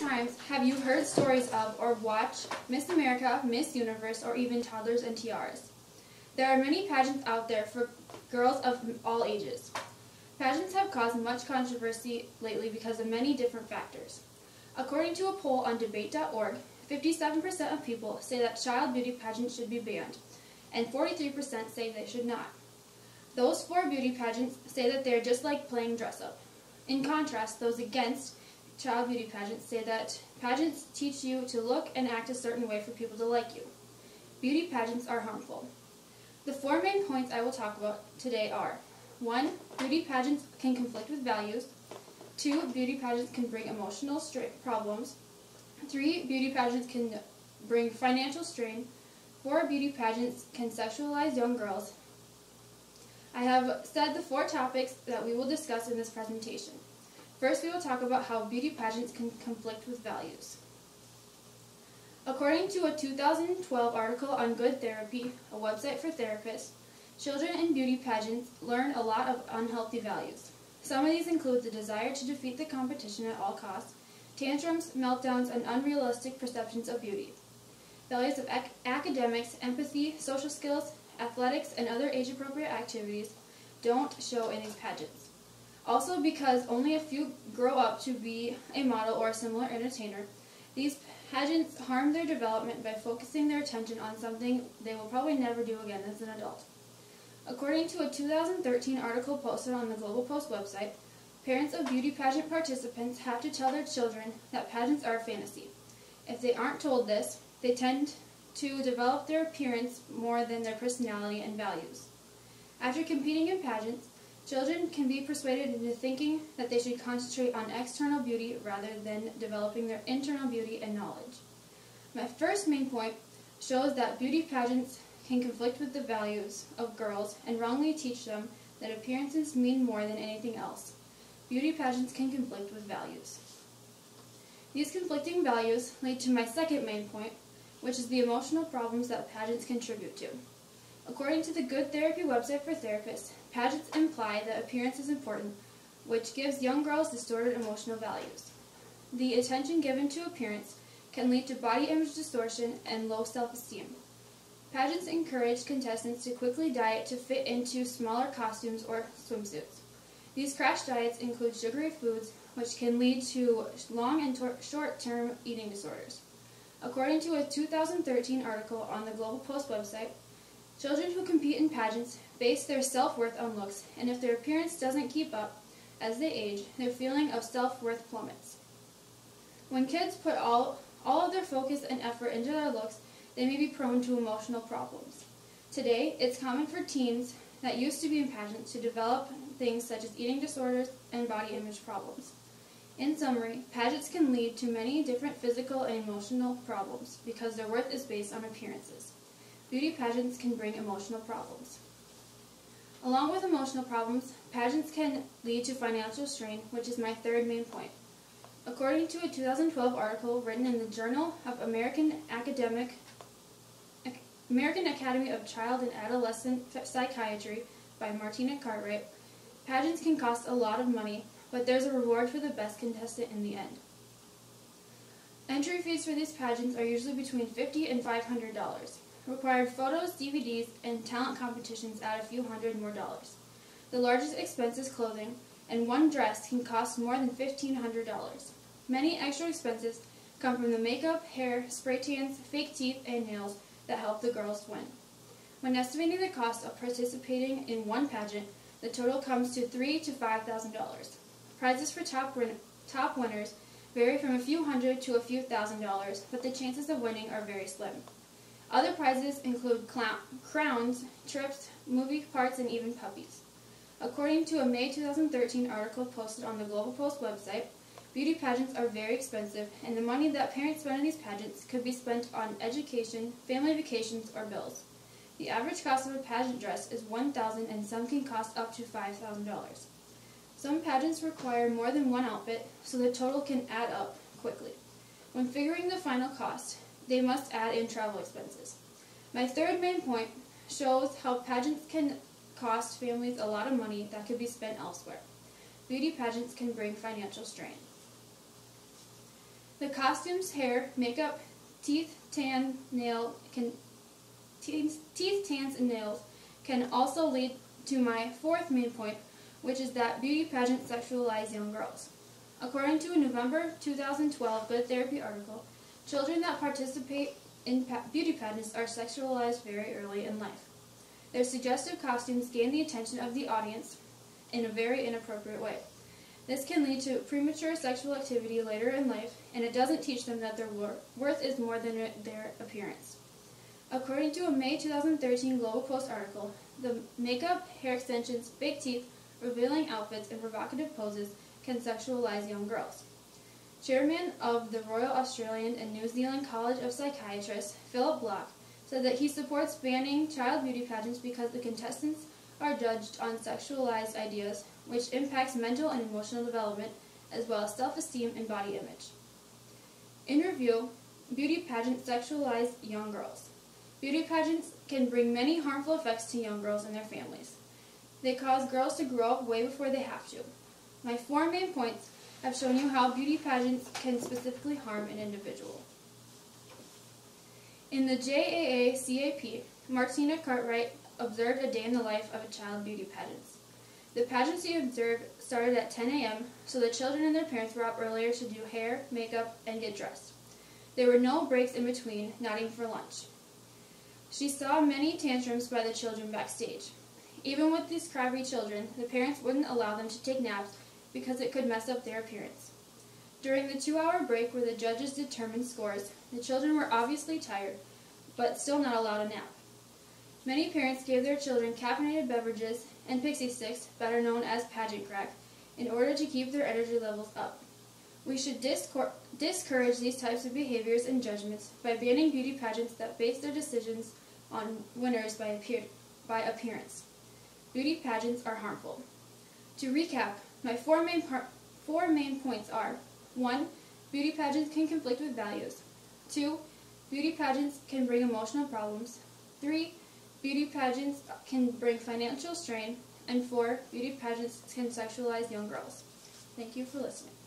times have you heard stories of or watched Miss America, Miss Universe, or even Toddlers and Tiaras? There are many pageants out there for girls of all ages. Pageants have caused much controversy lately because of many different factors. According to a poll on debate.org, 57% of people say that child beauty pageants should be banned, and 43% say they should not. Those for beauty pageants say that they are just like playing dress up. In contrast, those against child beauty pageants say that pageants teach you to look and act a certain way for people to like you. Beauty pageants are harmful. The four main points I will talk about today are 1. Beauty pageants can conflict with values. 2. Beauty pageants can bring emotional problems. 3. Beauty pageants can bring financial strain. 4. Beauty pageants can sexualize young girls. I have said the four topics that we will discuss in this presentation. First, we will talk about how beauty pageants can conflict with values. According to a 2012 article on Good Therapy, a website for therapists, children in beauty pageants learn a lot of unhealthy values. Some of these include the desire to defeat the competition at all costs, tantrums, meltdowns, and unrealistic perceptions of beauty. Values of ac academics, empathy, social skills, athletics, and other age-appropriate activities don't show in these pageants. Also because only a few grow up to be a model or a similar entertainer, these pageants harm their development by focusing their attention on something they will probably never do again as an adult. According to a 2013 article posted on the Global Post website, parents of beauty pageant participants have to tell their children that pageants are a fantasy. If they aren't told this, they tend to develop their appearance more than their personality and values. After competing in pageants, Children can be persuaded into thinking that they should concentrate on external beauty rather than developing their internal beauty and knowledge. My first main point shows that beauty pageants can conflict with the values of girls and wrongly teach them that appearances mean more than anything else. Beauty pageants can conflict with values. These conflicting values lead to my second main point, which is the emotional problems that pageants contribute to. According to the Good Therapy website for therapists, pageants imply that appearance is important, which gives young girls distorted emotional values. The attention given to appearance can lead to body image distortion and low self-esteem. Pageants encourage contestants to quickly diet to fit into smaller costumes or swimsuits. These crash diets include sugary foods, which can lead to long and short-term eating disorders. According to a 2013 article on the Global Post website, Children who compete in pageants base their self-worth on looks, and if their appearance doesn't keep up as they age, their feeling of self-worth plummets. When kids put all, all of their focus and effort into their looks, they may be prone to emotional problems. Today, it's common for teens that used to be in pageants to develop things such as eating disorders and body image problems. In summary, pageants can lead to many different physical and emotional problems because their worth is based on appearances. Beauty pageants can bring emotional problems. Along with emotional problems, pageants can lead to financial strain, which is my third main point. According to a 2012 article written in the Journal of American Academic American Academy of Child and Adolescent Psychiatry by Martina Cartwright, pageants can cost a lot of money, but there's a reward for the best contestant in the end. Entry fees for these pageants are usually between 50 and $500 required photos, DVDs, and talent competitions add a few hundred more dollars. The largest expense is clothing, and one dress can cost more than $1,500. Many extra expenses come from the makeup, hair, spray tans, fake teeth, and nails that help the girls win. When estimating the cost of participating in one pageant, the total comes to $3,000 to $5,000. Prizes for top, win top winners vary from a few hundred to a few thousand dollars, but the chances of winning are very slim. Other prizes include crowns, trips, movie parts, and even puppies. According to a May 2013 article posted on the Global Post website, beauty pageants are very expensive, and the money that parents spend on these pageants could be spent on education, family vacations, or bills. The average cost of a pageant dress is 1,000 and some can cost up to $5,000. Some pageants require more than one outfit, so the total can add up quickly. When figuring the final cost, they must add in travel expenses. My third main point shows how pageants can cost families a lot of money that could be spent elsewhere. Beauty pageants can bring financial strain. The costumes, hair, makeup, teeth, tan, nail can teeth, teeth, tans, and nails can also lead to my fourth main point, which is that beauty pageants sexualize young girls. According to a November 2012 Good Therapy article, children that participate in beauty pageants are sexualized very early in life. Their suggestive costumes gain the attention of the audience in a very inappropriate way. This can lead to premature sexual activity later in life, and it doesn't teach them that their worth is more than their appearance. According to a May 2013 Global Post article, the makeup, hair extensions, fake teeth, revealing outfits, and provocative poses can sexualize young girls. Chairman of the Royal Australian and New Zealand College of Psychiatrists, Philip Block, said that he supports banning child beauty pageants because the contestants are judged on sexualized ideas, which impacts mental and emotional development, as well as self-esteem and body image. In review, beauty pageants sexualize young girls. Beauty pageants can bring many harmful effects to young girls and their families. They cause girls to grow up way before they have to. My four main points have shown you how beauty pageants can specifically harm an individual. In the JAA CAP, Martina Cartwright observed a day in the life of a child beauty pageant. The pageant she observed started at 10 a.m., so the children and their parents were up earlier to do hair, makeup, and get dressed. There were no breaks in between, not even for lunch. She saw many tantrums by the children backstage. Even with these crabby children, the parents wouldn't allow them to take naps because it could mess up their appearance. During the two-hour break where the judges determined scores, the children were obviously tired, but still not allowed a nap. Many parents gave their children caffeinated beverages and Pixy Stix, better known as pageant crack, in order to keep their energy levels up. We should discourage these types of behaviors and judgments by banning beauty pageants that base their decisions on winners by, appear by appearance. Beauty pageants are harmful. To recap, my four main, four main points are 1. Beauty pageants can conflict with values. 2. Beauty pageants can bring emotional problems. 3. Beauty pageants can bring financial strain. And 4. Beauty pageants can sexualize young girls. Thank you for listening.